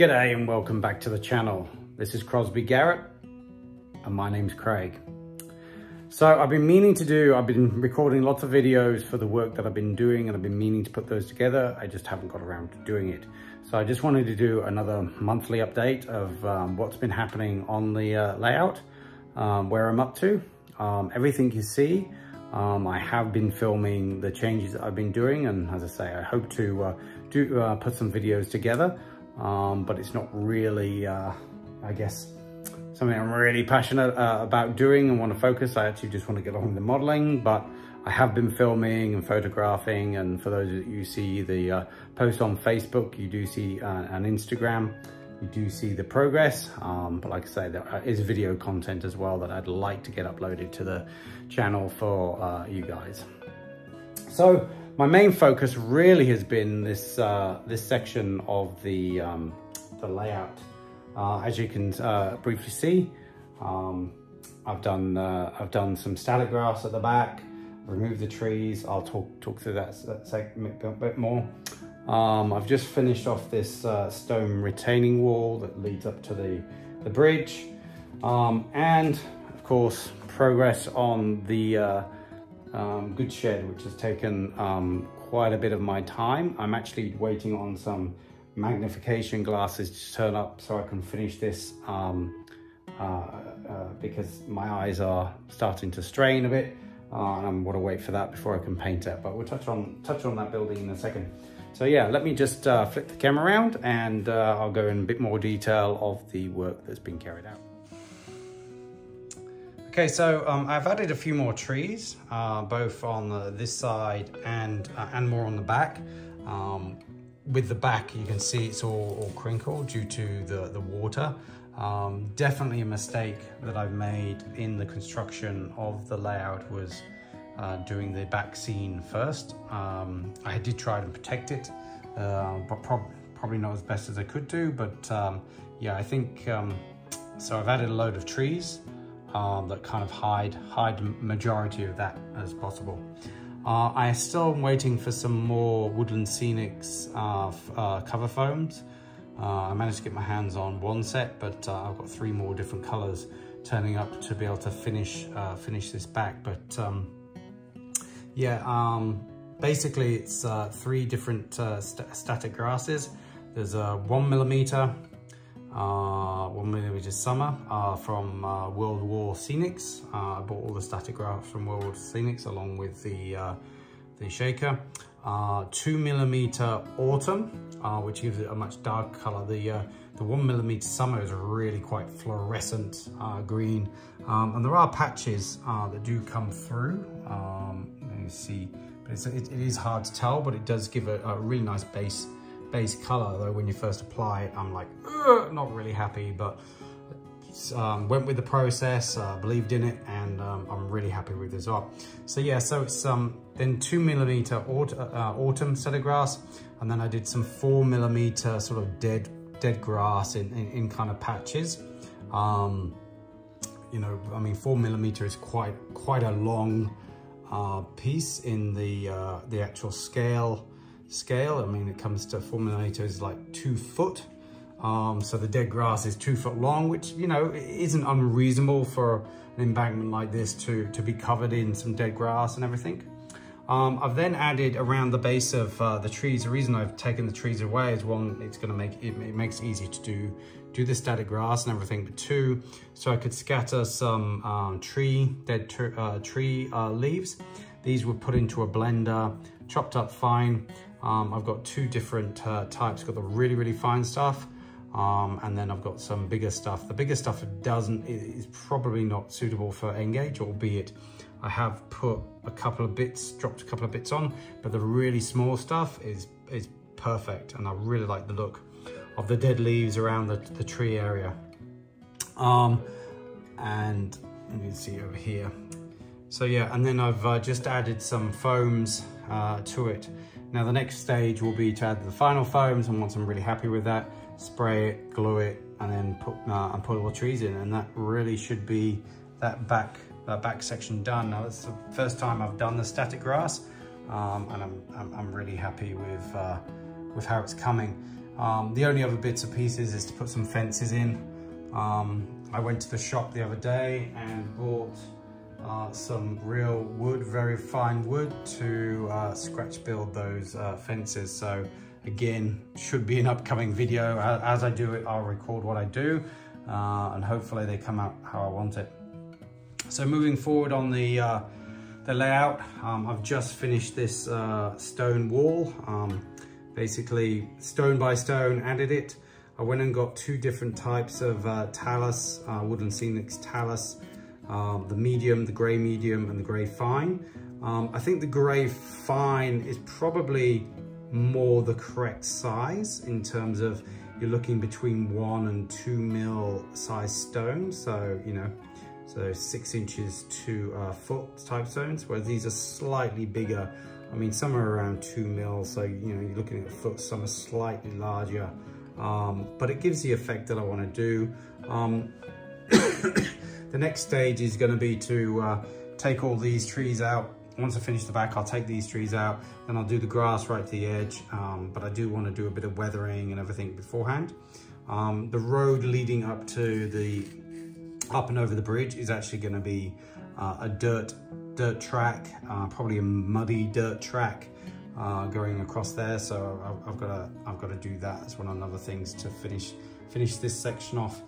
G'day and welcome back to the channel. This is Crosby Garrett and my name's Craig. So I've been meaning to do, I've been recording lots of videos for the work that I've been doing and I've been meaning to put those together. I just haven't got around to doing it. So I just wanted to do another monthly update of um, what's been happening on the uh, layout, um, where I'm up to. Um, everything you see, um, I have been filming the changes that I've been doing and as I say, I hope to uh, do uh, put some videos together um, but it's not really, uh, I guess, something I'm really passionate uh, about doing and want to focus. I actually just want to get on with the modeling, but I have been filming and photographing. And for those of you see the uh, post on Facebook, you do see uh, an Instagram, you do see the progress. Um, but like I say, there is video content as well that I'd like to get uploaded to the channel for uh, you guys. So my main focus really has been this uh, this section of the um, the layout. Uh, as you can uh, briefly see, um, I've done uh, I've done some static grass at the back, removed the trees. I'll talk talk through that, segment a bit more. Um, I've just finished off this uh, stone retaining wall that leads up to the the bridge, um, and of course progress on the uh, um, good shed, which has taken um, quite a bit of my time. I'm actually waiting on some magnification glasses to turn up so I can finish this um, uh, uh, because my eyes are starting to strain a bit uh, and I'm going to wait for that before I can paint it. But we'll touch on touch on that building in a second. So yeah, let me just uh, flip the camera around and uh, I'll go in a bit more detail of the work that's been carried out. Okay, so um, I've added a few more trees, uh, both on the, this side and uh, and more on the back. Um, with the back, you can see it's all, all crinkled due to the, the water. Um, definitely a mistake that I've made in the construction of the layout was uh, doing the back scene first. Um, I did try to protect it, uh, but prob probably not as best as I could do. But um, yeah, I think, um, so I've added a load of trees um, that kind of hide hide majority of that as possible. Uh, I still am waiting for some more Woodland Scenics uh, uh, cover foams. Uh, I managed to get my hands on one set, but uh, I've got three more different colors turning up to be able to finish uh, finish this back. But um, yeah, um, basically it's three different st static grasses. There's a one millimeter, uh, one millimeter summer uh, from uh, World War Scenics. Uh, I bought all the static grass from World War Scenics along with the uh, the shaker. Uh, two millimeter autumn, which gives it a much darker color. The the one millimeter summer is really quite fluorescent green, um, and there are patches that do come through. Um, you see, but it, it is hard to tell, but it does give a, a really nice base base color though when you first apply it I'm like not really happy but um, went with the process uh, believed in it and um, I'm really happy with it as well so yeah so it's um then two millimeter aut uh, autumn of grass and then I did some four millimeter sort of dead dead grass in, in, in kind of patches. Um, you know I mean four millimeter is quite quite a long uh, piece in the uh, the actual scale scale. I mean, it comes to four millimeter is like two foot. Um, so the dead grass is two foot long, which, you know, isn't unreasonable for an embankment like this to, to be covered in some dead grass and everything. Um, I've then added around the base of uh, the trees. The reason I've taken the trees away is one, it's gonna make, it, it makes it easy to do, do the static grass and everything, but two, so I could scatter some um, tree, dead uh, tree uh, leaves. These were put into a blender, chopped up fine, um, I've got two different uh, types. Got the really, really fine stuff. Um, and then I've got some bigger stuff. The bigger stuff doesn't, is probably not suitable for N gauge, albeit I have put a couple of bits, dropped a couple of bits on, but the really small stuff is, is perfect. And I really like the look of the dead leaves around the, the tree area. Um, and you can see over here. So yeah, and then I've uh, just added some foams uh, to it. Now the next stage will be to add the final foams and once I'm really happy with that, spray it, glue it, and then put uh, and put all the trees in and that really should be that back back section done. Now it's the first time I've done the static grass um, and I'm, I'm, I'm, really happy with, uh, with how it's coming. Um, the only other bits and pieces is to put some fences in. Um, I went to the shop the other day and bought uh, some real wood, very fine wood to uh, scratch build those uh, fences. So again, should be an upcoming video. As I do it, I'll record what I do uh, and hopefully they come out how I want it. So moving forward on the, uh, the layout, um, I've just finished this uh, stone wall. Um, basically stone by stone added it. I went and got two different types of uh, talus, uh, Woodland Scenics talus, um, the medium, the gray medium and the gray fine. Um, I think the gray fine is probably more the correct size in terms of you're looking between one and two mil size stones. So, you know, so six inches to a foot type stones, where these are slightly bigger. I mean, some are around two mil, so, you know, you're looking at foot, some are slightly larger um, but it gives the effect that I want to do. Um, the next stage is going to be to uh, take all these trees out. Once I finish the back, I'll take these trees out, then I'll do the grass right to the edge. Um, but I do want to do a bit of weathering and everything beforehand. Um, the road leading up to the, up and over the bridge is actually going to be uh, a dirt, dirt track, uh, probably a muddy dirt track uh, going across there. So I've, got to I've got to do that. That's one of the other things to finish finish this section off.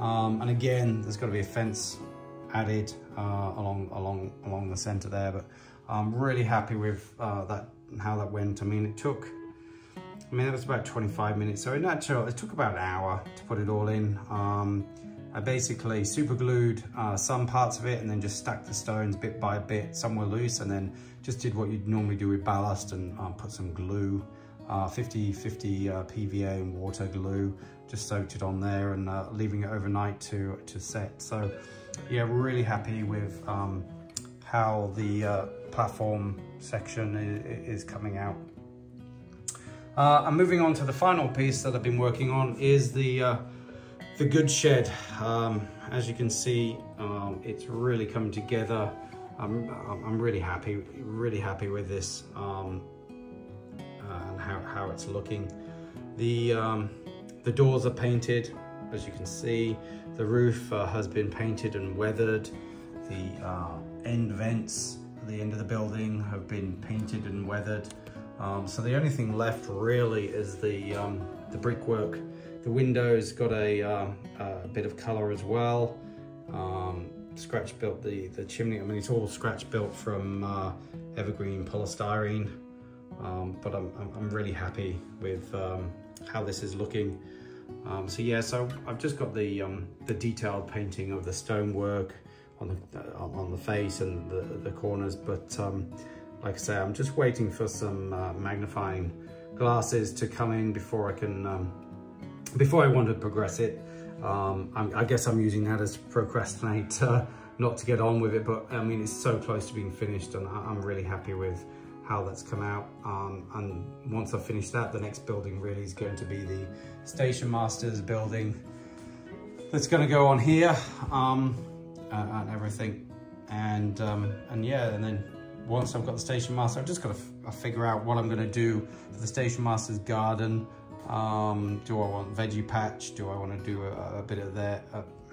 Um, and again, there's got to be a fence added uh, along along along the center there. But I'm really happy with uh, that how that went. I mean, it took. I mean, it was about 25 minutes. So in actual, it took about an hour to put it all in. Um, I basically super glued uh, some parts of it and then just stacked the stones bit by bit. Some were loose and then just did what you'd normally do with ballast and um, put some glue, 50-50 uh, uh, PVA and water glue, just soaked it on there and uh, leaving it overnight to, to set. So yeah, really happy with um, how the platform section is, is coming out. Uh, and moving on to the final piece that I've been working on is the uh, the good shed. Um, as you can see, um, it's really coming together. I'm, I'm really happy, really happy with this um, and how, how it's looking. The, um, the doors are painted, as you can see. The roof uh, has been painted and weathered. The uh, end vents at the end of the building have been painted and weathered. Um, so the only thing left really is the, um, the brickwork the windows got a, uh, a bit of color as well. Um, scratch built the, the chimney. I mean, it's all scratch built from uh, evergreen polystyrene. Um, but I'm, I'm, really happy with um, how this is looking. Um, so yeah, so I've just got the um, the detailed painting of the stonework on the uh, on the face and the, the corners. But um, like I say, I'm just waiting for some uh, magnifying glasses to come in before I can um, before I want to progress it, i guess I'm using that as procrastinate, uh, not to get on with it, but I mean, it's so close to being finished and I'm really happy with how that's come out. Um, and once I've finished that, the next building really is going to be the Station Masters building that's going to go on here um, and everything. And, um, and yeah, and then once I've got the Station Master, I've just got to figure out what I'm going to do for the Station Master's garden um, do I want veggie patch? Do I want to do a, a bit of that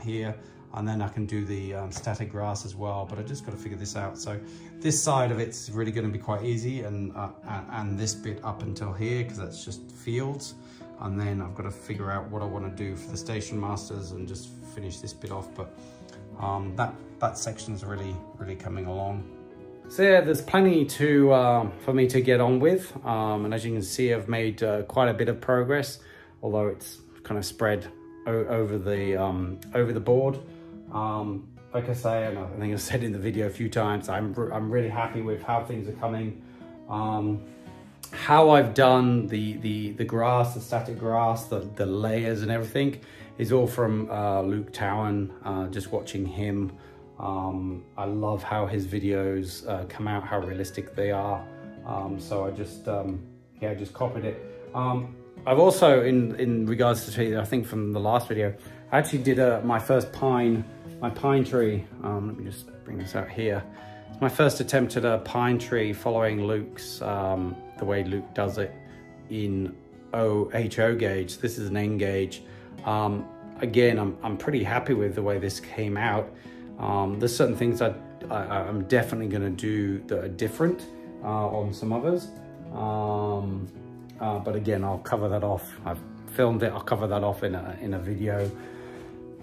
here? And then I can do the um, static grass as well, but I just got to figure this out. So this side of it's really going to be quite easy and, uh, and this bit up until here, because that's just fields. And then I've got to figure out what I want to do for the station masters and just finish this bit off. But um, that, that section is really, really coming along. So yeah, there's plenty to uh, for me to get on with. Um, and as you can see, I've made uh, quite a bit of progress, although it's kind of spread over the um, over the board. Um, like I say, and I think I said in the video a few times, I'm, I'm really happy with how things are coming. Um, how I've done the, the, the grass, the static grass, the, the layers and everything is all from uh, Luke Towan, uh, just watching him um, I love how his videos uh, come out, how realistic they are. Um, so I just, um, yeah, just copied it. Um, I've also, in, in regards to, I think from the last video, I actually did a, my first pine, my pine tree. Um, let me just bring this out here. It's my first attempt at a pine tree following Luke's, um, the way Luke does it in HO gauge. This is an N gauge. Um, again, I'm, I'm pretty happy with the way this came out. Um, there's certain things that I, am definitely going to do that are different uh, on some others. Um, uh, but again, I'll cover that off. I've filmed it. I'll cover that off in a, in a video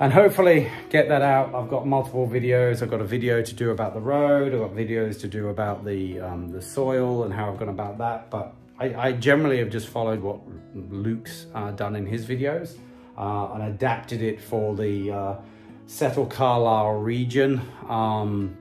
and hopefully get that out. I've got multiple videos. I've got a video to do about the road. I've got videos to do about the, um, the soil and how I've gone about that. But I, I generally have just followed what Luke's uh, done in his videos uh, and adapted it for the uh, Settle Carlisle region um,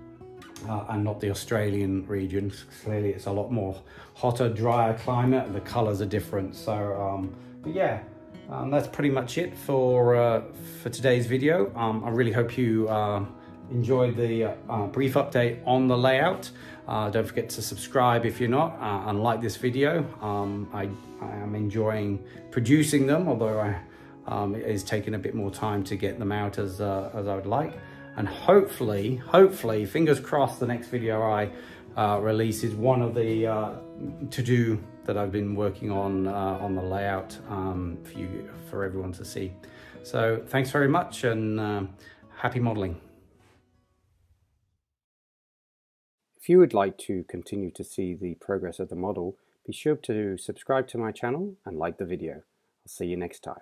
uh, and not the Australian region. Clearly it's a lot more hotter, drier climate the colors are different. So, um, but yeah, um, that's pretty much it for, uh, for today's video. Um, I really hope you uh, enjoyed the uh, brief update on the layout. Uh, don't forget to subscribe if you're not uh, and like this video. Um, I, I, am enjoying producing them, although I, um, it is taking a bit more time to get them out as, uh, as I would like. And hopefully, hopefully, fingers crossed, the next video I release is one of the to-do that I've been working on uh, on the layout um, for you for everyone to see. So thanks very much and uh, happy modeling. If you would like to continue to see the progress of the model, be sure to subscribe to my channel and like the video. I'll see you next time.